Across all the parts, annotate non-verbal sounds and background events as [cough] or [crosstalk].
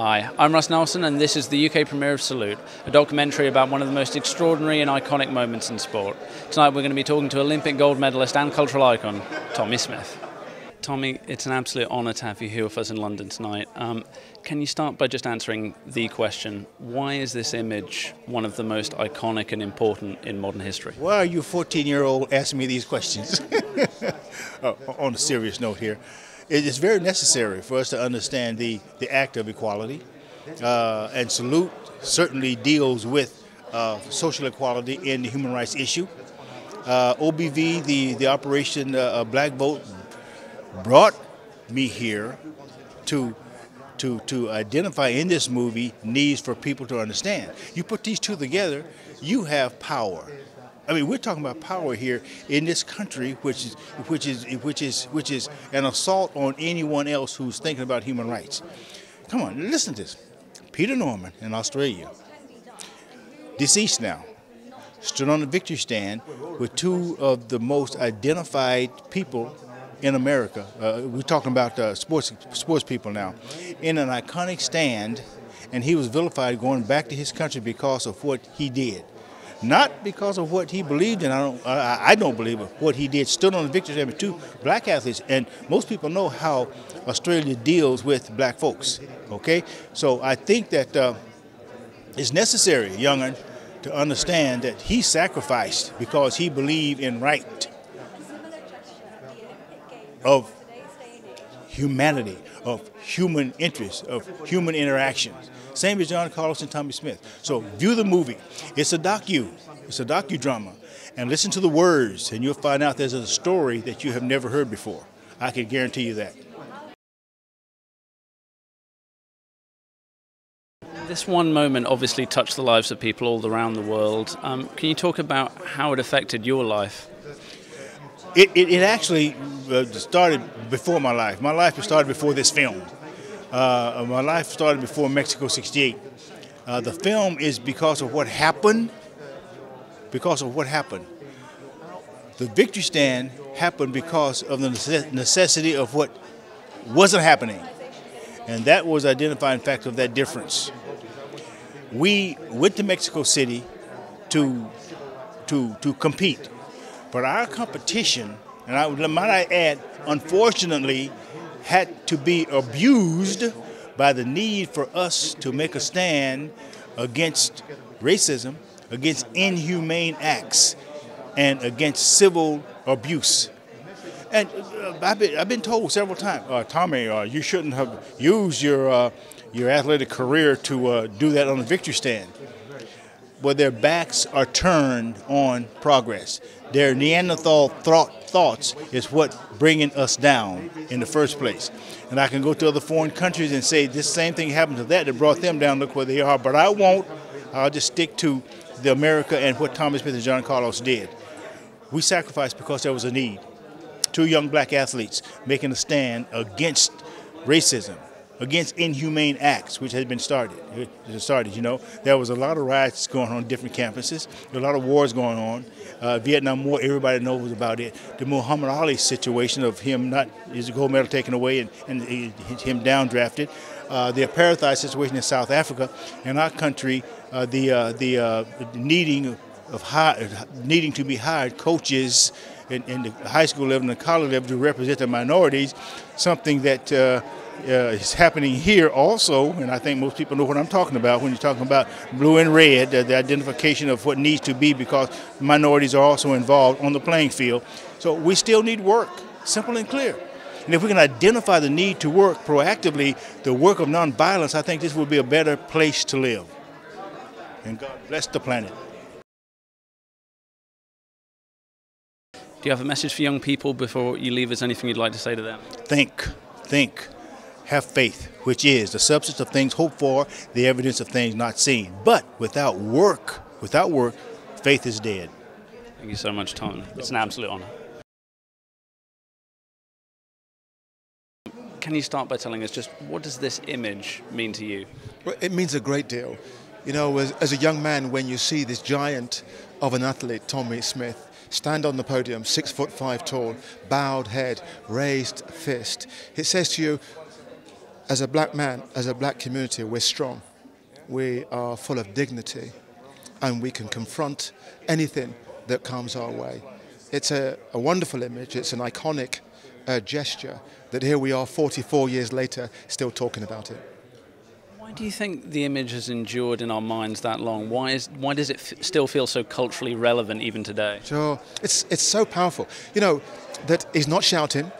Hi, I'm Russ Nelson, and this is the UK premiere of Salute, a documentary about one of the most extraordinary and iconic moments in sport. Tonight we're going to be talking to Olympic gold medalist and cultural icon, Tommie Smith. Tommie, it's an absolute honour to have you here with us in London tonight. Um, can you start by just answering the question why is this image one of the most iconic and important in modern history? Why are you, 14 year old, asking me these questions? uh, [laughs] on a serious note here, it is very necessary for us to understand the, the act of equality. Uh, and Salute certainly deals with uh, social equality in the human rights issue. Uh, OBV, the, the Operation uh, Black Vote, brought me here to to to identify in this movie needs for people to understand. You put these two together, you have power. I mean, we're talking about power here in this country, which is which is which is which is an assault on anyone else who's thinking about human rights. Come on, listen to this. Peter Norman in Australia, deceased now, stood on the victory stand with two of the most identified people in America. Uh, we're talking about uh, sports sports people now, in an iconic stand, and he was vilified going back to his country because of what he did, not because of what he believed in. I don't I, I don't believe it. What he did stood on the victory with two black athletes, and most people know how Australia deals with black folks. Okay, so I think that uh, it's necessary, young'un, to understand that he sacrificed because he believed in right of humanity, of human interest, of human interactions. Same as John Carlos and Tommie Smith. So view the movie. It's a docu. It's a docudrama. And listen to the words, and you'll find out there's a story that you have never heard before. I can guarantee you that. This one moment obviously touched the lives of people all around the world. Um, can you talk about how it affected your life? It, it, it actually uh, started before my life. My life started before this film. Uh, my life started before Mexico 68. Uh, the film is because of what happened, because of what happened. The victory stand happened because of the necessity of what wasn't happening. And that was identifying factor of that difference. We went to Mexico City to, to, to compete but our competition, and I might I add, unfortunately, had to be abused by the need for us to make a stand against racism, against inhumane acts, and against civil abuse. And uh, I've, been, I've, been, told several times, uh, Tommie, uh, you shouldn't have used your, uh, your athletic career to uh, do that on the victory stand. But their backs are turned on progress. Their Neanderthal thought, thoughts is what bringing us down in the first place. And I can go to other foreign countries and say this same thing happened to that that brought them down. Look where they are. But I won't. I'll just stick to the America and what Tommie Smith and John Carlos did. We sacrificed because there was a need. Two young black athletes making a stand against racism, against inhumane acts, which had been started. Started, you know. There was a lot of riots going on different campuses. A lot of wars going on. Uh, Vietnam War, everybody knows about it. The Muhammad Ali situation of him not his gold medal taken away and, and him downdrafted. Uh, the apartheid situation in South Africa. In our country, uh, the uh, the uh, needing of high, needing to be hired coaches in, in, the high school level and the college level to represent the minorities, something that uh, is happening here also, and I think most people know what I'm talking about when you're talking about blue and red, uh, the identification of what needs to be because minorities are also involved on the playing field. So we still need work, simple and clear. And if we can identify the need to work proactively, the work of nonviolence, I think this would be a better place to live. And God bless the planet. Do you have a message for young people before you leave? Is anything you'd like to say to them? Think, think have faith, which is the substance of things hoped for, the evidence of things not seen. But without work, without work, faith is dead. Thank you so much, Tom. It's an absolute honor. Can you start by telling us just what does this image mean to you? Well, it means a great deal. You know, as, as a young man, when you see this giant of an athlete, Tommie Smith, stand on the podium, six foot five tall, bowed head, raised fist, it says to you, as a black man, as a black community, we're strong. We are full of dignity and we can confront anything that comes our way. It's a, a wonderful image, it's an iconic uh, gesture that here we are 44 years later still talking about it. Why do you think the image has endured in our minds that long? Why, is, why does it still feel so culturally relevant even today? Sure, it's, it's so powerful. You know, that he's not shouting,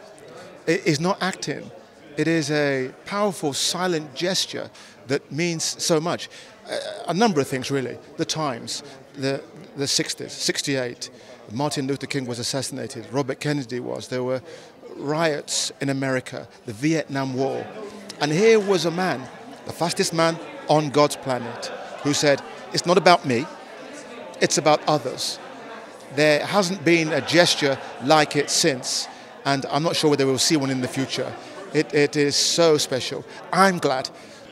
he's not acting. It is a powerful, silent gesture that means so much. A number of things, really. The times, the, the 60s, 68, Martin Luther King was assassinated, Robert Kennedy was, there were riots in America, the Vietnam War. And here was a man the fastest man on God's planet, who said, It's not about me, it's about others. There hasn't been a gesture like it since, and I'm not sure whether we'll see one in the future. It, it is so special. I'm glad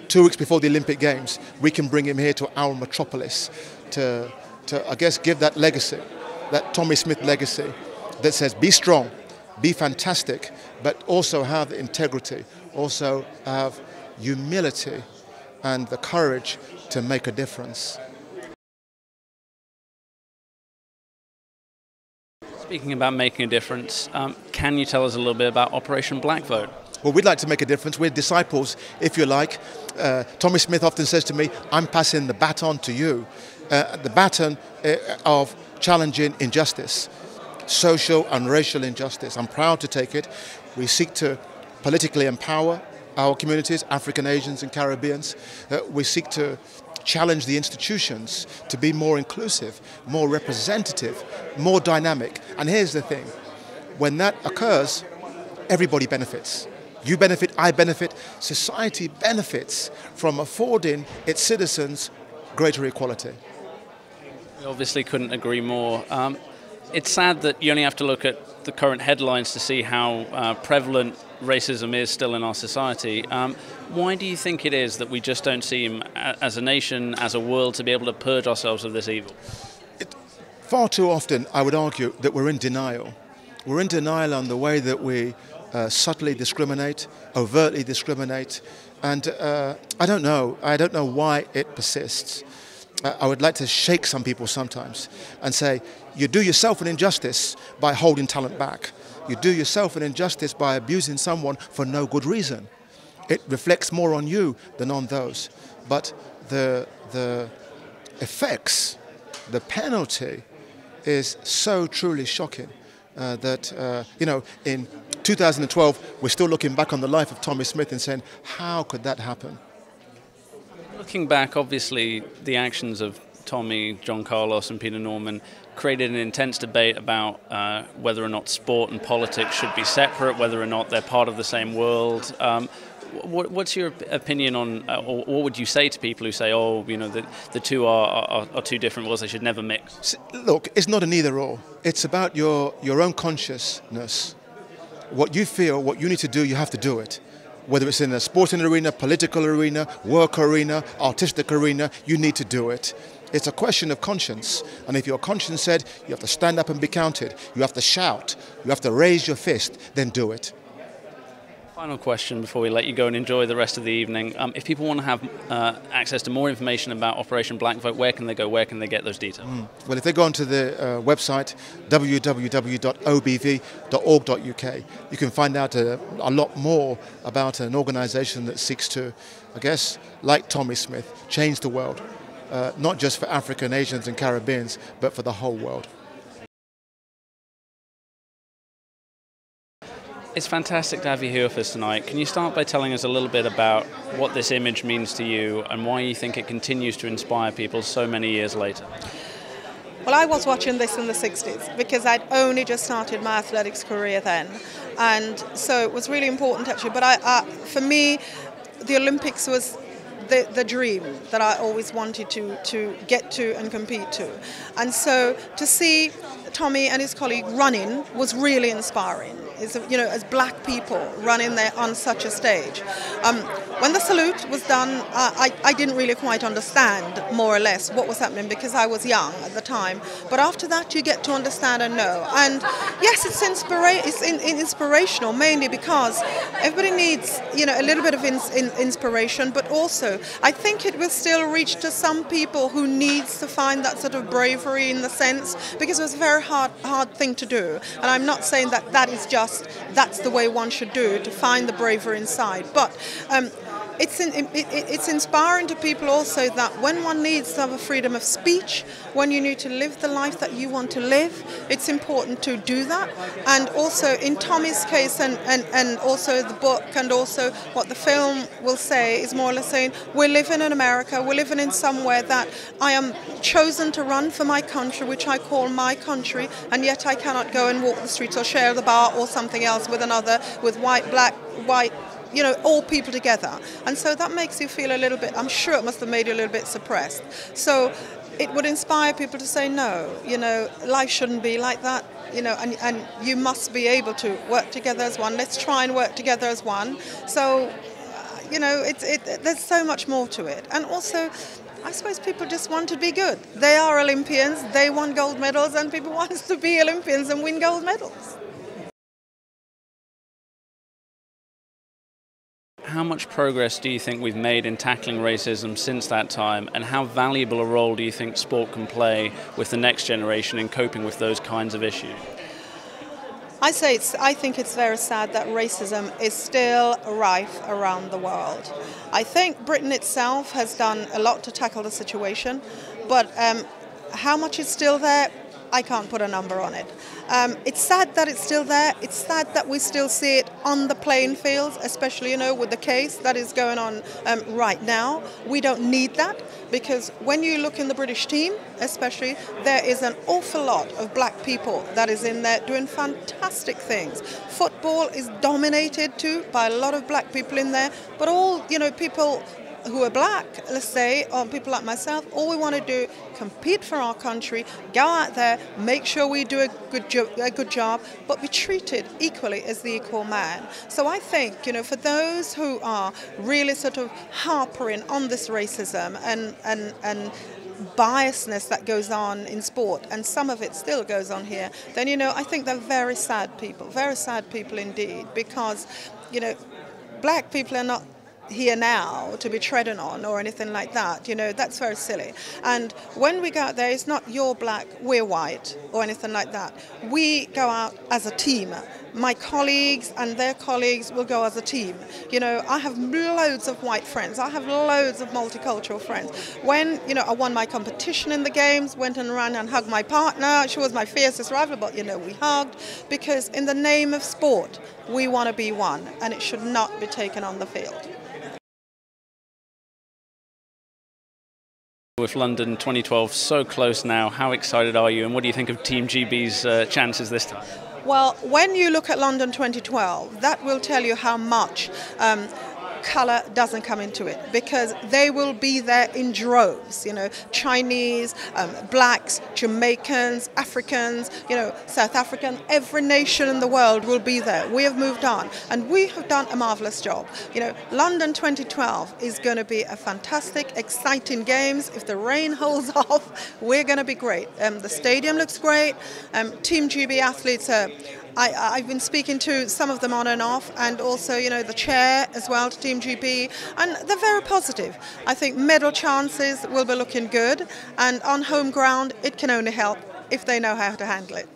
two weeks before the Olympic Games, we can bring him here to our metropolis to, to, I guess, give that legacy, that Tommie Smith legacy that says be strong, be fantastic, but also have integrity, also have humility and the courage to make a difference. Speaking about making a difference, um, can you tell us a little bit about Operation Black Vote? Well, we'd like to make a difference. We're disciples, if you like. Uh, Tommie Smith often says to me, I'm passing the baton to you. Uh, the baton uh, of challenging injustice, social and racial injustice. I'm proud to take it. We seek to politically empower our communities, African, Asians, and Caribbeans. Uh, we seek to challenge the institutions to be more inclusive, more representative, more dynamic. And here's the thing when that occurs, everybody benefits. You benefit, I benefit, society benefits from affording its citizens greater equality. We obviously couldn't agree more. Um, it's sad that you only have to look at the current headlines to see how uh, prevalent racism is still in our society. Um, why do you think it is that we just don't seem, as a nation, as a world, to be able to purge ourselves of this evil? It, far too often, I would argue that we're in denial. We're in denial on the way that we uh, subtly discriminate, overtly discriminate, and uh, I don't know. I don't know why it persists. I would like to shake some people sometimes and say, you do yourself an injustice by holding talent back. You do yourself an injustice by abusing someone for no good reason. It reflects more on you than on those. But the, the effects, the penalty, is so truly shocking uh, that, uh, you know, in 2012, we're still looking back on the life of Tommie Smith and saying, how could that happen? Looking back, obviously, the actions of Tommie, John Carlos, and Peter Norman created an intense debate about uh, whether or not sport and politics should be separate, whether or not they're part of the same world. Um, what, what's your opinion on, uh, or what would you say to people who say, oh, you know, the, the two are, are, are two different worlds, they should never mix? Look, it's not an either or. It's about your, your own consciousness. What you feel, what you need to do, you have to do it whether it's in a sporting arena, political arena, work arena, artistic arena, you need to do it. It's a question of conscience. And if your conscience said you have to stand up and be counted, you have to shout, you have to raise your fist, then do it. Final question before we let you go and enjoy the rest of the evening. Um, if people want to have uh, access to more information about Operation Black Vote, where can they go? Where can they get those details? Mm. Well, if they go onto the uh, website www.obv.org.uk, you can find out a, a lot more about an organisation that seeks to, I guess, like Tommie Smith, change the world uh, not just for African, Asians, and Caribbeans, but for the whole world. It's fantastic to have you here with us tonight. Can you start by telling us a little bit about what this image means to you and why you think it continues to inspire people so many years later? Well, I was watching this in the 60s because I'd only just started my athletics career then. And so it was really important actually. But I, uh, for me, the Olympics was the, the dream that I always wanted to, to get to and compete to. And so to see Tommie and his colleague running was really inspiring. Is you know as black people running there on such a stage. Um, when the salute was done, uh, I, I didn't really quite understand more or less what was happening because I was young at the time. But after that, you get to understand and know. And yes, it's, inspira- it's in, in inspirational mainly because everybody needs you know a little bit of in, inspiration, but also I think it will still reach to some people who needs to find that sort of bravery in the sense because it was a very hard hard thing to do. And I'm not saying that that is just that's the way one should do to find the bravery inside, but um, it's, it, it's inspiring to people also that when one needs to have a freedom of speech, when you need to live the life that you want to live, it's important to do that. And also in Tommie's case, and, and, and also the book, and also what the film will say, is more or less saying, we're living in America, we're living in somewhere that I am chosen to run for my country, which I call my country, and yet I cannot go and walk the streets or share the bar or something else with another, with white, black, white, you know, all people together. And so that makes you feel a little bit, I'm sure it must have made you a little bit suppressed. So it would inspire people to say, no, you know, life shouldn't be like that, you know, and, and you must be able to work together as one. Let's try and work together as one. So, uh, you know, it's, it, there's so much more to it. And also, I suppose people just want to be good. They are Olympians, they won gold medals, and people [laughs] want to be Olympians and win gold medals. Much progress do you think we've made in tackling racism since that time, and how valuable a role do you think sport can play with the next generation in coping with those kinds of issues? I say it's, I think it's very sad that racism is still rife around the world. I think Britain itself has done a lot to tackle the situation, but um, how much is still there? I can't put a number on it. Um, it's sad that it's still there. It's sad that we still see it on the playing fields, especially you know with the case that is going on um, right now. We don't need that because when you look in the British team, especially, there is an awful lot of black people that is in there doing fantastic things. Football is dominated too by a lot of black people in there, but all you know people who are black, let's say, or people like myself, all we want to do, compete for our country, go out there, make sure we do a good, jo- a good job, but be treated equally as the equal man. So I think, you know, for those who are really sort of harping on this racism and, and, and biasness that goes on in sport, and some of it still goes on here, then, you know, I think they're very sad people, very sad people indeed, because, you know, black people are not here now to be treading on or anything like that. You know, that's very silly. And when we go out there, it's not you're black, we're white, or anything like that. We go out as a team. My colleagues and their colleagues will go as a team. You know, I have loads of white friends. I have loads of multicultural friends. When, you know, I won my competition in the games, went and ran and hugged my partner. She was my fiercest rival, but, you know, we hugged because in the name of sport, we want to be one and it should not be taken on the field. With London 2012 so close now, how excited are you and what do you think of Team GB's uh, chances this time? Well, when you look at London 2012, that will tell you how much um, color doesn't come into it because they will be there in droves. You know, Chinese, um, blacks, Jamaicans, Africans, you know, South African, every nation in the world will be there. We have moved on and we have done a marvelous job. You know, London 2012 is going to be a fantastic, exciting games. If the rain holds [laughs] off, we're going to be great. Um, the stadium looks great. Um, Team GB athletes are I, have been speaking to some of them on and off, and also, you know, the chair as well to Team GB, and they're very positive. I think medal chances will be looking good, and on home ground, it can only help if they know how to handle it.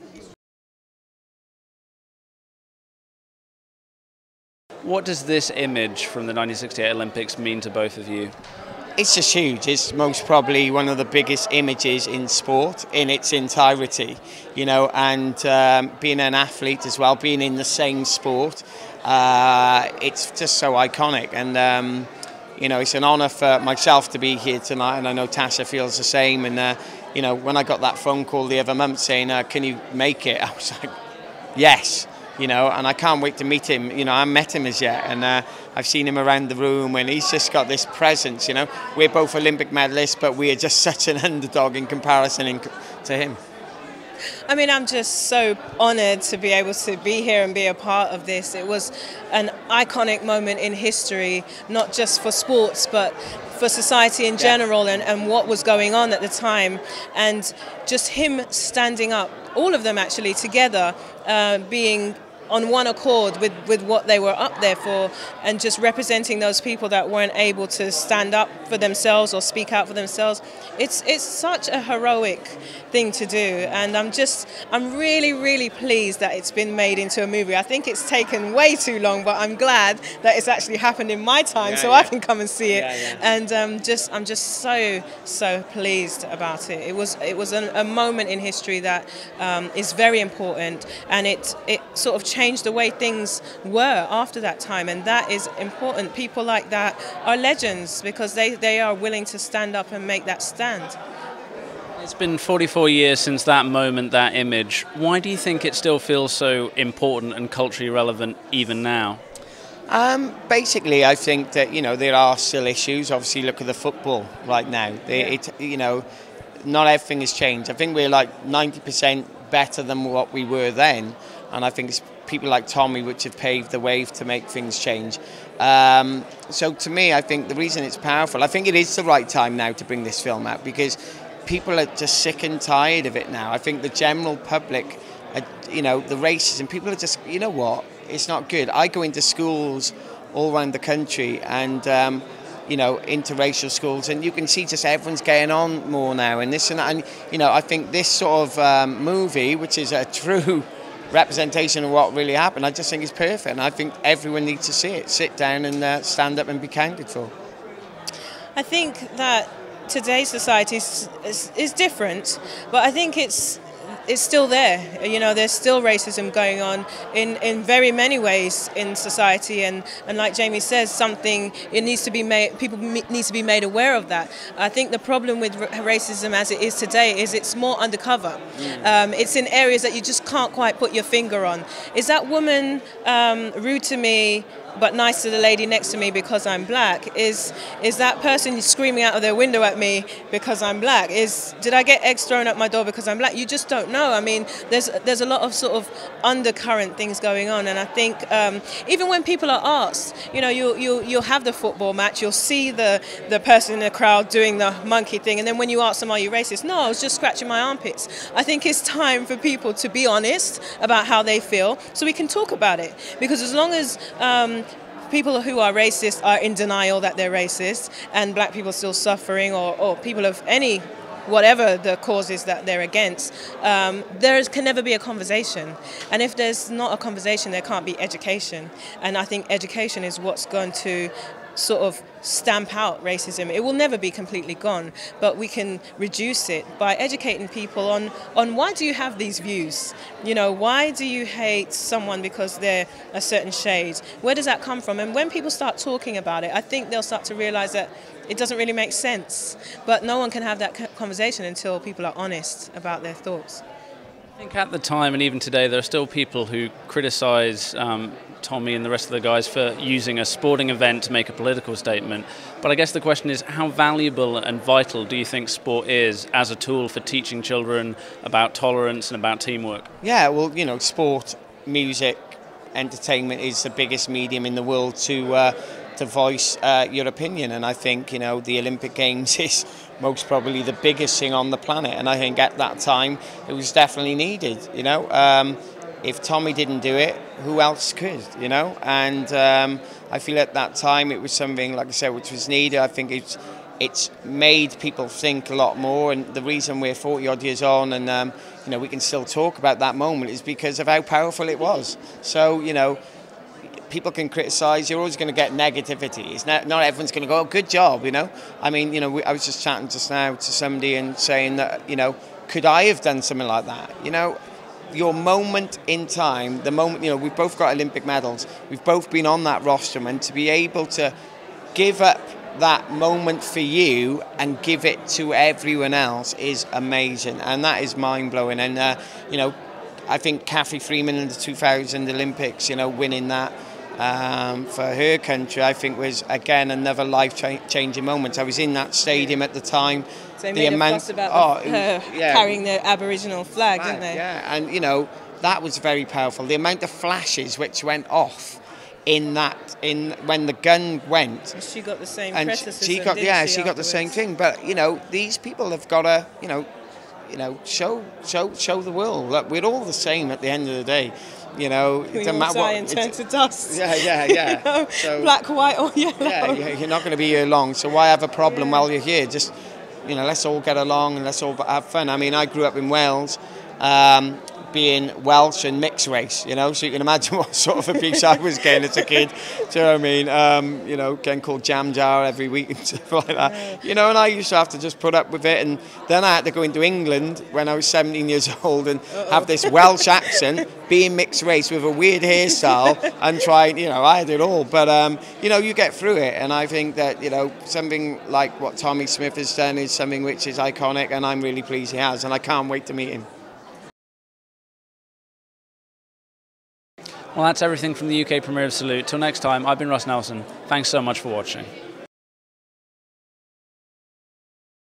What does this image from the 1968 Olympics mean to both of you? It's just huge. It's most probably one of the biggest images in sport in its entirety, you know, and um, being an athlete as well, being in the same sport, uh, it's just so iconic. And, um, you know, it's an honour for myself to be here tonight, and I know Tasha feels the same. And, uh, you know, when I got that phone call the other month saying, uh, Can you make it? [laughs] I was like, Yes you know, and I can't wait to meet him. You know, I haven't met him as yet, and uh, I've seen him around the room, and he's just got this presence. You know, we're both Olympic medalists, but we are just [laughs] such an underdog in comparison in, to him. I mean, I'm just so honoured to be able to be here and be a part of this. It was an iconic moment in history, not just for sports, but for society in general and, and what was going on at the time. And just him standing up, all of them actually together, uh, being on one accord with, with what they were up there for and just representing those people that weren't able to stand up for themselves or speak out for themselves. It's, it's such a heroic thing to do and I'm just, I'm really, really pleased that it's been made into a movie. I think it's taken way too long, but I'm glad that it's actually happened in my time yeah, so yeah. I can come and see it. Yeah, and um, just, I'm just so, so pleased about it. It was, it was a, a moment in history that um, is very important and it, it sort of changed changed the way things were after that time, and that is important. People like that are legends because they, they are willing to stand up and make that stand. It's been 44 years since that moment, that image. Why do you think it still feels so important and culturally relevant even now? Um, basically, I think that you know there are still issues. Obviously, look at the football right now. They, yeah. it, you know, not everything has changed. I think we're like 90% better than what we were then, and I think it's people like Tommie which have paved the way to make things change. Um, so to me, I think the reason it's powerful, I think it is the right time now to bring this film out because people are just sick and tired of it now. I think the general public, are, you know, the racism, people are just, you know what, it's not good. I go into schools all around the country and. Um, you know, interracial schools, and you can see just everyone's getting on more now, and this and that. And you know, I think this sort of um, movie, which is a [laughs] true representation of what really happened. I just think it's perfect, and I think everyone needs to see it. Sit down and uh, stand up and be counted for. I think that today's society is, is, is different, but I think it's it's still there. You know, there's still racism going on in, in very many ways in society, and, and like Jamie says, something it needs to be made. People need to be made aware of that. I think the problem with racism as it is today is it's more undercover. Mm. Um, it's in areas that you just can't quite put your finger on. Is that woman um, rude to me? But nice to the lady next to me because I'm black? Is is that person screaming out of their window at me because I'm black? Is did I get eggs thrown at my door because I'm black? You just don't know. I mean, there's there's a lot of sort of undercurrent things going on, and I think um, even when people are asked, you know, you you you'll have the football match, you'll see the the person in the crowd doing the monkey thing, and then when you ask them, "Are you racist?" No, I was just scratching my armpits. I think it's time for people to be honest about how they feel, so we can talk about it. Because as long as um, people who are racist are in denial that they're racist, and black people still suffering, or, or people of any whatever the causes that they're against, um, there can never be a conversation. And if there's not a conversation, there can't be education. And I think education is what's going to sort of stamp out racism. It will never be completely gone, but we can reduce it by educating people on, on why do you have these views? You know, why do you hate someone because they're a certain shade? Where does that come from? And when people start talking about it, I think they'll start to realize that it doesn't really make sense. But no one can have that conversation until people are honest about their thoughts. I think at the time and even today, there are still people who criticise um, Tommie and the rest of the guys for using a sporting event to make a political statement. But I guess the question is how valuable and vital do you think sport is as a tool for teaching children about tolerance and about teamwork? Yeah, well, you know, sport, music, entertainment is the biggest medium in the world to. Uh, to voice uh, your opinion, and I think you know the Olympic Games [laughs] is most probably the biggest thing on the planet, and I think at that time it was definitely needed. You know, um, if Tommie didn't do it, who else could, you know? And um, I feel at that time it was something, like I said, which was needed. I think it's it's made people think a lot more, and the reason we're 40 odd years on and um, you know we can still talk about that moment is because of how powerful it was. So you know. People can criticise. You're always going to get negativity. It's not, not everyone's going to go, oh, "Good job," you know. I mean, you know, I was just chatting just now to somebody and saying that, you know, could I have done something like that? You know, your moment in time, the moment, you know, we've both got Olympic medals, we've both been on that rostrum, and to be able to give up that moment for you and give it to everyone else is amazing, and that is mind blowing. And, uh, you know, I think Cathy Freeman in the 2000 Olympics, you know, winning that. Um, for her country, I think was again another life-changing moment. I was in that stadium at the time. So the amount, about oh, her [laughs] yeah, carrying the Aboriginal flag, flag, didn't they? Yeah, and you know that was very powerful. The amount of flashes which went off in that in when the gun went. She got the same and she got yeah she, she got the same thing. But you know these people have got to you know you know show show show the world that we're all the same at the end of the day. You know, we all die what, and turn to dust. [laughs] Yeah, yeah, yeah. [laughs] you know, so, black, white, or yellow. Yeah, you're not going to be here long. So why have a problem yeah. while you're here? Just you know, let's all get along and let's all have fun. I mean, I grew up in Wales. Um, being Welsh and mixed race, you know, so you can imagine [laughs] what sort of abuse I was getting as a kid. Do you know what I mean? Um, you know, getting called jam jar every week and [laughs] stuff like that. You know, and I used to have to just put up with it. And then I had to go into England when I was 17 years [laughs] old and Uh-oh. have this Welsh accent, being mixed race with a weird hairstyle and trying, you know, I had it all. But, um, you know, you get through it. And I think that, you know, something like what Tommie Smith has done is something which is iconic and I'm really pleased he has. And I can't wait to meet him. Well, that's everything from the UK premiere of Salute. Till next time, I've been Russ Nelson. Thanks so much for watching.